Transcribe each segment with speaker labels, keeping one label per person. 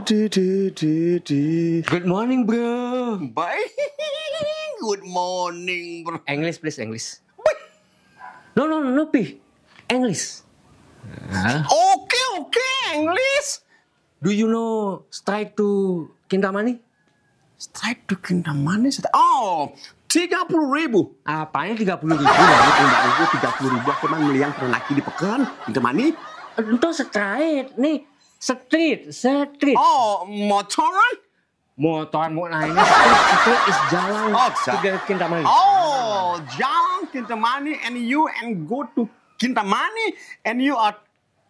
Speaker 1: Di, di, di, di.
Speaker 2: Good morning, bro.
Speaker 1: Baik. Good morning, bro.
Speaker 2: English, please, English. No, no, no, no, Pi. English.
Speaker 1: Oke, oke, English.
Speaker 2: Do you know strike to Kintamani?
Speaker 1: Strike to Kintamani. Oh, tiga puluh ribu.
Speaker 2: Apanya 30 ribu?
Speaker 1: ribu, tiga puluh ribu. Aku emang melihat laki di pekan. Kintamani.
Speaker 2: Itu straight. Nih, street, street.
Speaker 1: Oh, motoran.
Speaker 2: Motor mau ini street, street is jalan
Speaker 1: Oh,
Speaker 2: ke Kintamani.
Speaker 1: Oh, jalan Kintamani and you and go to Kintamani and you are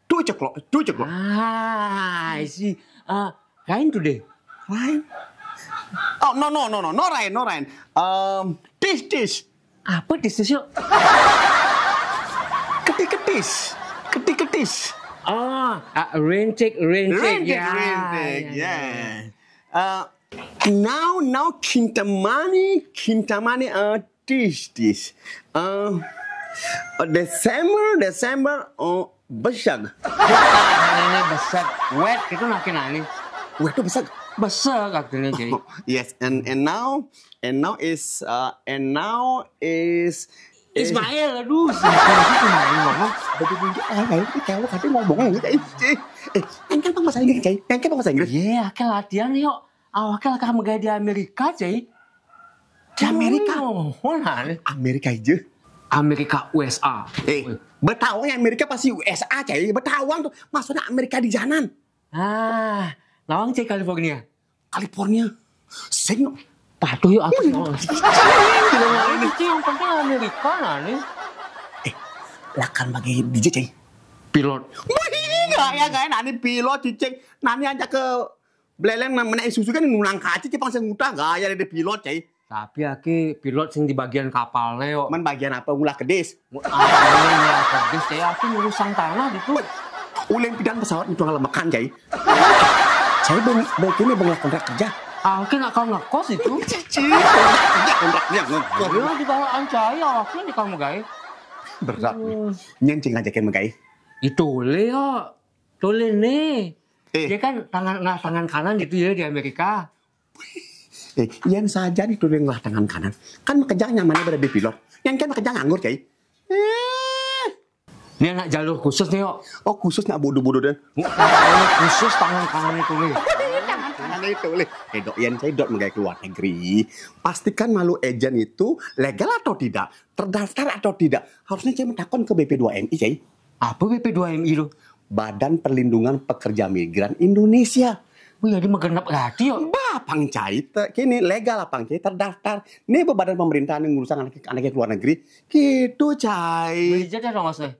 Speaker 1: two o'clock. Two o'clock.
Speaker 2: Ah, I see. Uh, rain today.
Speaker 1: Ryan? Oh, no, no, no, no, no Ryan, no Ryan. Um, tis, tis.
Speaker 2: Apa di sini?
Speaker 1: Ketik-ketis. Ketik-ketis.
Speaker 2: Oh, uh, rain check, rain check.
Speaker 1: Rentek,
Speaker 2: Ya,
Speaker 1: rentek,
Speaker 2: ya,
Speaker 1: yeah. Uh, now, now, Kintamani, Kintamani, uh, tis, tis. Uh, uh, Desember, Desember, uh, besar.
Speaker 2: Ah, ini besar. Wet itu nakin ani.
Speaker 1: Wah, itu besar.
Speaker 2: Besar artinya jadi.
Speaker 1: yes, and and now, and now is, uh, and now is,
Speaker 2: Ismail, aduh, Ismail ngomong.
Speaker 1: Bagi bunyi, ah, baik, ini kalau katanya ngomong gitu, eh, eh, kan kan bahasa Inggris, cai, kan kan bahasa Inggris.
Speaker 2: Iya, akal latihan yuk. Awakal kamu gaya di Amerika, cai.
Speaker 1: Di Amerika?
Speaker 2: Oh, nah,
Speaker 1: Amerika aja.
Speaker 2: Amerika USA.
Speaker 1: Eh, Betawang Amerika pasti USA, cai. Betawang tuh, maksudnya Amerika di jalan.
Speaker 2: Ah, lawang cai California.
Speaker 1: California. Sing,
Speaker 2: Patuh yuk aku mau. Ini yang penting Amerika nah nih.
Speaker 1: lakan bagi DJ, cai.
Speaker 2: Pilot.
Speaker 1: Wih, enggak ya, enggak nanti pilot, cicing. Nanti aja ke Beleleng namanya susu kan ngulang kaci, cipang saya ngutah, gaya dari pilot, cai.
Speaker 2: Tapi aki pilot sing di bagian kapalnya yuk.
Speaker 1: Man bagian apa, ngulah kedis.
Speaker 2: Ah, ya kedis cai aku ngurusan tanah gitu.
Speaker 1: Uleng pidan pesawat itu ngalah makan, cai. Saya begini kontrak kerja.
Speaker 2: Aku nak kau ngekos itu.
Speaker 1: Cici, kontraknya ngekos.
Speaker 2: Ya di bawah ancai awaknya di kamu guys.
Speaker 1: Berat nih. Nyencing ngajakin megai.
Speaker 2: Itu le ya. Tole nih.
Speaker 1: Eh.
Speaker 2: Dia kan tangan nah, tangan kanan gitu ya di Amerika.
Speaker 1: Eh, yang saja itu yang lah tangan kanan. Kan kerja nyamannya pada di pilot. Yang kan kerja nganggur, cai. Eh.
Speaker 2: Ini anak jalur khusus nih yuk.
Speaker 1: Oh, khusus nak bodoh-bodoh.
Speaker 2: Ini khusus tangan kanan itu nih.
Speaker 1: Tangan itu boleh. Eh, dok, yang saya dok megai keluar negeri. Pastikan malu agent itu legal atau tidak, terdaftar atau tidak. Harusnya saya mentakon ke BP2MI, cai.
Speaker 2: Apa BP2MI itu?
Speaker 1: Badan Perlindungan Pekerja Migran Indonesia.
Speaker 2: Wih, jadi megenap hati yuk.
Speaker 1: Bah, pang cai, te- kini legal lah pang cai, terdaftar. Ini badan pemerintahan yang ngurusan anak anaknya keluar negeri. Gitu cai.
Speaker 2: Aja dong mas. eh.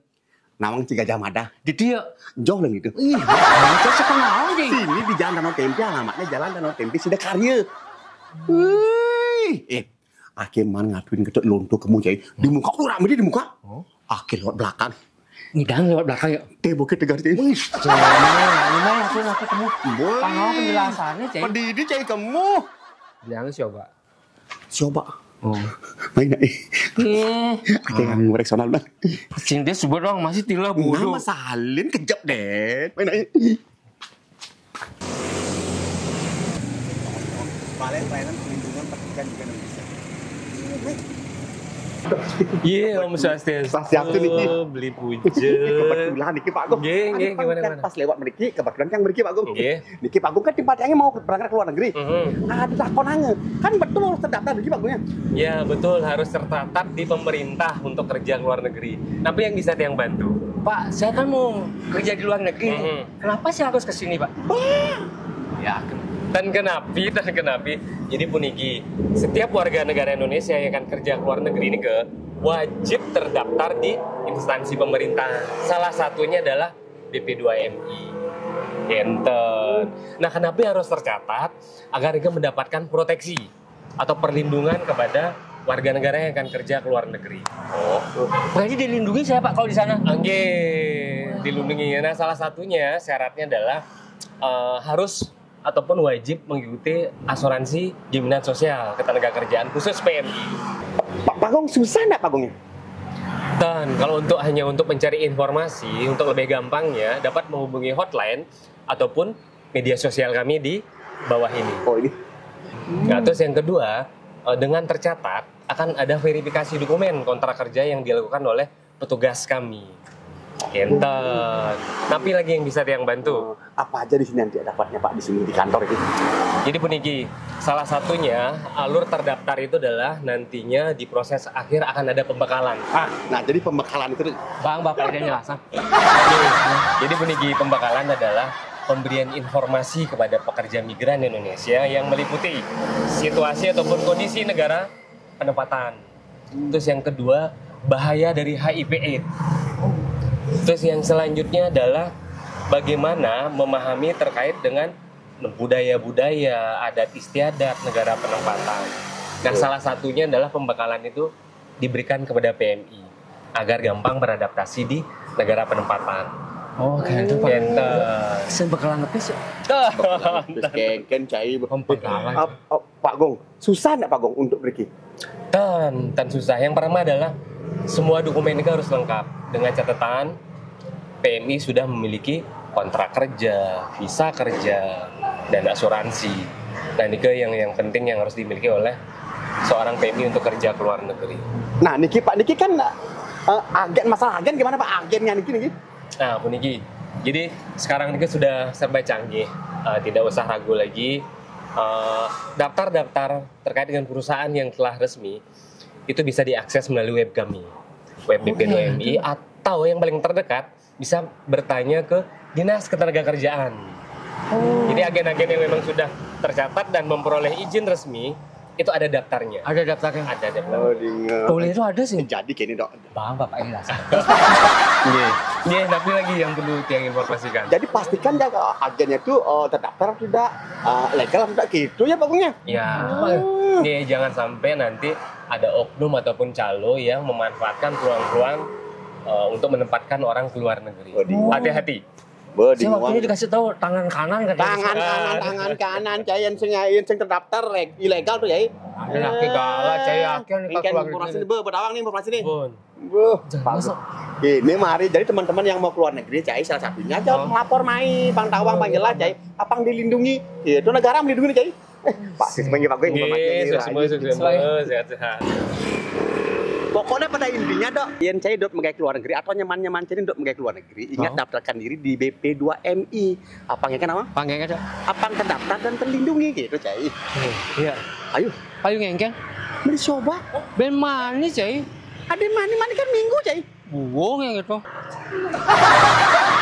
Speaker 1: Nawang tiga jam ada.
Speaker 2: Di dia.
Speaker 1: Jauh lah gitu.
Speaker 2: Ih, baca sekenal aja.
Speaker 1: Ini di Jalan Danau Tempe, alamatnya Jalan Danau Tempe, Sida Karya. Wih, eh, akhir man ngaduin ketut lonto kamu cai. Di muka, lu rame di muka.
Speaker 2: Oh.
Speaker 1: Akhir lewat belakang.
Speaker 2: Ngidang lewat belakang ya.
Speaker 1: Teh bukit tegar.
Speaker 2: Wih, jangan. Ini mah aku ketemu.
Speaker 1: Boy.
Speaker 2: Pangau penjelasannya, cai.
Speaker 1: Pendidik cai kamu.
Speaker 2: Jangan coba.
Speaker 1: Coba.
Speaker 2: Oh.
Speaker 1: Main eh.
Speaker 2: Eh,
Speaker 1: Akhir yang reksional bang.
Speaker 2: sing dia sebut dong masih tila bodoh.
Speaker 1: Nama salin kejap deh. Main eh. Balai Pelayanan Perlindungan Pekerjaan juga Indonesia.
Speaker 3: Iya, Om Swastiastu.
Speaker 1: Swastiastu niki.
Speaker 3: Oh, Beli puja.
Speaker 1: kebetulan niki Pak.
Speaker 3: Nggih, nggih,
Speaker 1: Kan
Speaker 3: gimana,
Speaker 1: kan
Speaker 3: gimana?
Speaker 1: Pas lewat meriki, kebetulan kan meriki Pak Agung.
Speaker 3: Nggih.
Speaker 1: Niki Pak Agung kan tempat yang mau berangkat ke luar negeri.
Speaker 3: Mhm.
Speaker 1: Ada takonannya. Kan betul harus terdaftar niki Pak Agungnya.
Speaker 3: Ya, betul harus tertatap di pemerintah untuk kerja ke luar negeri. Tapi yang bisa yang bantu.
Speaker 2: Pak, saya kan mau kerja di luar negeri. nih.
Speaker 3: Mhm.
Speaker 2: Kenapa sih harus ke sini, Pak?
Speaker 3: Ya, dan kenapi, dan kenapi. Jadi puniki, setiap warga negara Indonesia yang akan kerja ke luar negeri ini ke wajib terdaftar di instansi pemerintah. Salah satunya adalah BP2MI. Enten. Nah, kenapa harus tercatat agar mereka mendapatkan proteksi atau perlindungan kepada warga negara yang akan kerja ke luar negeri. Oh,
Speaker 2: Berarti dilindungi saya, Pak, kalau di sana.
Speaker 3: Oke, dilindungi. Nah, salah satunya syaratnya adalah eh, harus ataupun wajib mengikuti asuransi jaminan sosial ketenagakerjaan khusus PMI.
Speaker 1: Pak Bagong susah enggak Pak Bagongnya?
Speaker 3: Dan kalau untuk hanya untuk mencari informasi, untuk lebih gampangnya dapat menghubungi hotline ataupun media sosial kami di bawah ini.
Speaker 1: Oh ini.
Speaker 3: Nah, terus yang kedua, eh, dengan tercatat akan ada verifikasi dokumen kontrak kerja yang dilakukan oleh petugas kami. Enten. Tapi lagi yang bisa yang bantu.
Speaker 1: Oh, apa aja di sini nanti dapatnya Pak di sini di kantor itu?
Speaker 3: Jadi Puniki, salah satunya alur terdaftar itu adalah nantinya di proses akhir akan ada pembekalan.
Speaker 1: Ah, nah jadi pembekalan itu
Speaker 2: Bang, bapak aja jelasan.
Speaker 3: Jadi Puniki, pembekalan adalah pemberian informasi kepada pekerja migran Indonesia yang meliputi situasi ataupun kondisi negara penempatan. Terus yang kedua, bahaya dari HIV AIDS. Terus yang selanjutnya adalah bagaimana memahami terkait dengan budaya-budaya, adat istiadat negara penempatan. Nah, salah satunya adalah pembekalan itu diberikan kepada PMI agar gampang beradaptasi di negara penempatan.
Speaker 2: Oh, kayak itu Pak. Ngetes ya.
Speaker 1: Terus kengken cai.
Speaker 2: Pembekalan.
Speaker 1: Pak Gong, susah nggak Pak Gong untuk pergi?
Speaker 3: Dan, dan susah. Yang pertama adalah semua dokumen itu harus lengkap dengan catatan PMI sudah memiliki kontrak kerja, visa kerja, dan asuransi. Dan itu yang yang penting yang harus dimiliki oleh seorang PMI untuk kerja ke luar negeri.
Speaker 1: Nah, Niki Pak Niki kan eh, agen masalah agen gimana Pak agennya Niki Niki?
Speaker 3: Nah, Bu Niki, jadi sekarang ini sudah serba canggih, Eh, tidak usah ragu lagi. Eh, Daftar-daftar terkait dengan perusahaan yang telah resmi itu bisa diakses melalui web kami, web BP2MI atau yang paling terdekat bisa bertanya ke dinas ketenagakerjaan. Jadi agen-agen yang memang sudah tercatat dan memperoleh izin resmi itu ada daftarnya.
Speaker 2: Ada daftarnya.
Speaker 3: Ada daftar.
Speaker 1: Oh, dingat.
Speaker 2: Boleh itu ada sih.
Speaker 1: Jadi kini dok.
Speaker 2: Bang, bapak aja jelasan.
Speaker 3: Iya, Iya, tapi lagi yang perlu yang informasikan.
Speaker 1: Jadi pastikan ya kalau agennya itu eh, terdaftar atau tidak, eh, legal atau tidak gitu ya Pak Gongnya.
Speaker 3: Ya, nih jangan sampai nanti ada oknum ataupun calo yang memanfaatkan peluang-peluang uh, untuk menempatkan orang ke luar negeri. Hati-hati.
Speaker 2: Saya waktu itu dikasih tahu tangan kanan katanya.
Speaker 1: tangan kanan tangan kanan cai yang sing yang sing terdaftar leg- ilegal tuh ya.
Speaker 2: Ada laki galak, cai akhir nih
Speaker 1: Ini
Speaker 2: ke
Speaker 1: kan
Speaker 2: luar
Speaker 1: informasi
Speaker 2: negeri.
Speaker 1: nih, Be, berdawang nih informasi nih.
Speaker 3: Bun.
Speaker 2: Masuk.
Speaker 1: Ini mari jadi teman-teman yang mau keluar negeri cai salah satunya aja
Speaker 3: Oh.
Speaker 1: melapor mai Bang Tawang Bang Jelas cai apang dilindungi itu negara melindungi cai eh Pak Pak gue
Speaker 3: semua semua sehat-sehat.
Speaker 1: Pokoknya pada intinya dok, yang cai dot megai keluar negeri atau nyaman-nyaman cai dot megai keluar negeri, ingat
Speaker 2: Oh.
Speaker 1: daftarkan diri di BP2MI. Apang ya kan apa?
Speaker 2: Panggeng aja.
Speaker 1: Apang terdaftar dan terlindungi gitu cai.
Speaker 2: Iya.
Speaker 1: Ayo,
Speaker 2: Ayo ngengkeng.
Speaker 1: beli coba.
Speaker 2: Ben manis, cai.
Speaker 1: Ada mani-mani kan minggu cai.
Speaker 2: Buang yang itu.